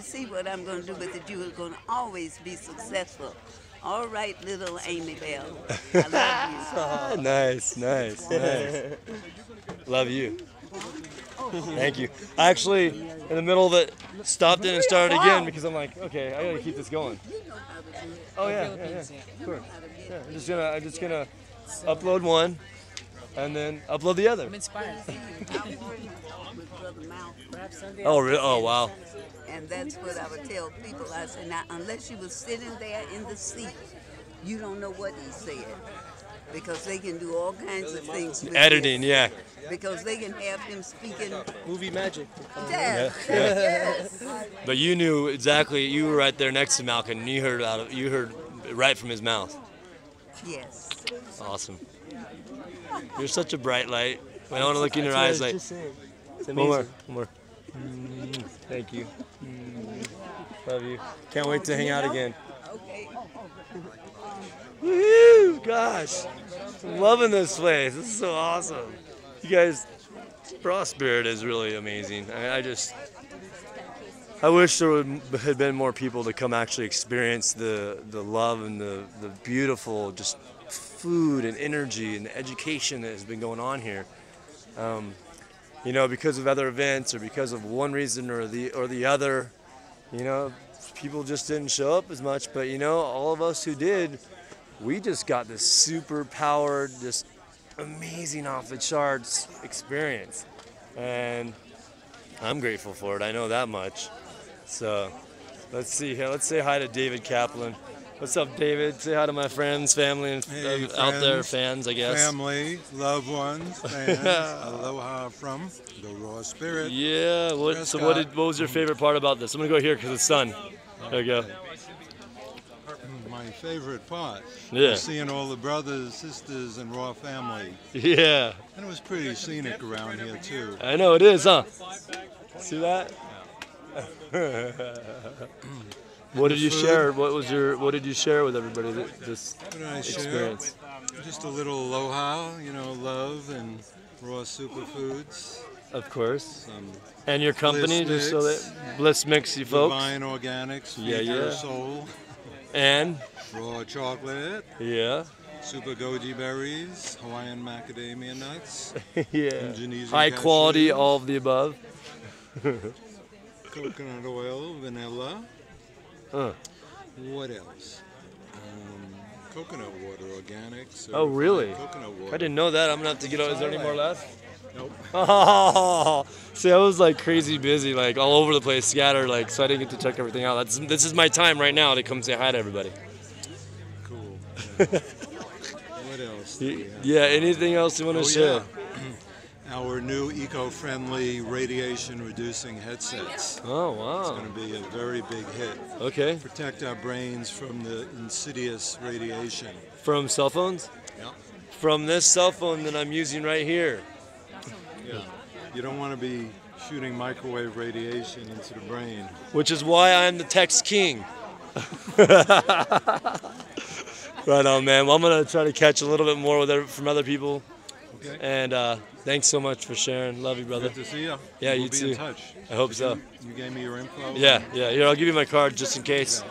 you see what I'm going to do with it, you are going to always be successful. All right, little Amy Bell. I love Ah, nice, nice, nice. Love you. Thank you. I actually, in the middle of it, stopped it and started again because I'm like, okay, I gotta keep this going. Oh yeah, yeah, yeah. Of course. Yeah, I'm just gonna, I'm just gonna upload one, and then upload the other. I'm inspired. you. I worry with Brother Malcolm. Perhaps someday Oh, really? Oh, wow. And that's what I would tell people. I said, now, unless you were sitting there in the seat, you don't know what he said. Because they can do all kinds of things with Editing, this. yeah. Because they can have him speaking. Movie magic. Yes, Yeah. yes. But you knew exactly. You were right there next to Malcolm. And you heard out of, you heard right from his mouth. Yes. Awesome. You're such a bright light. When I want to look in your eyes, like was just saying. It's one more, one more. Mm, Thank you. Mm, Love you. Can't wait to hang out again. Okay. Woo! Gosh, I'm loving this place. This is so awesome. You guys, Raw Spirit is really amazing. I, I just, I wish there would, had been more people to come actually experience the the love and the the beautiful just food and energy and education that has been going on here. Um, you know, because of other events or because of one reason or the or the other, you know, people just didn't show up as much. But you know, all of us who did, we just got this super powered, just amazing off the charts experience. And I'm grateful for it. I know that much. So let's see here. Let's say hi to David Kaplan. What's up, David? Say hi to my friends, family, and Hey, uh, out there, fans, I guess. Family, loved ones, fans, aloha from the raw spirit. Yeah. What, so what, did, what was your favorite part about this? I'm gonna go here because it's sun. There you go. My favorite part. Yeah. Seeing all the brothers, sisters, and raw family. Yeah. And it was pretty scenic around here too. I know it is, huh? See that? what did you share? What was your? What did you share with everybody? This What did I share? experience. Um, just a little aloha, you know, love and raw superfoods. Of course. Some And your company, Bliss just so that Bliss Mix, you folks. divine organics, Yeah, yeah. soul, And raw chocolate, yeah, super goji berries, Hawaiian macadamia nuts, yeah. Indonesian High quality, all of the above. coconut oil, vanilla. Huh. What else? Um, coconut water, organic. So Oh, really? Coconut water. I didn't know that. I'm gonna have to get out. Is there any more left? Nope. Oh, see, I was like crazy busy, like all over the place, scattered, like so I didn't get to check everything out. That's this is my time right now to come say hi to everybody. Cool. Yeah. what else? do we Y- have? Yeah. Anything else you want to Oh, share? yeah. Our new eco-friendly radiation-reducing headsets. Oh wow. It's going to be a very big hit. Okay. Protect our brains from the insidious radiation. From cell phones? Yep. From this cell phone that I'm using right here. Yeah. You don't want to be shooting microwave radiation into the brain. Which is why I'm the text king. right on, man. Well, I'm gonna try to catch a little bit more with from other people. Okay. And uh, thanks so much for sharing. Love you, brother. Good to see you. Yeah, we'll you too. I hope so. You gave me your info. Yeah, yeah. Here, I'll give you my card just in case.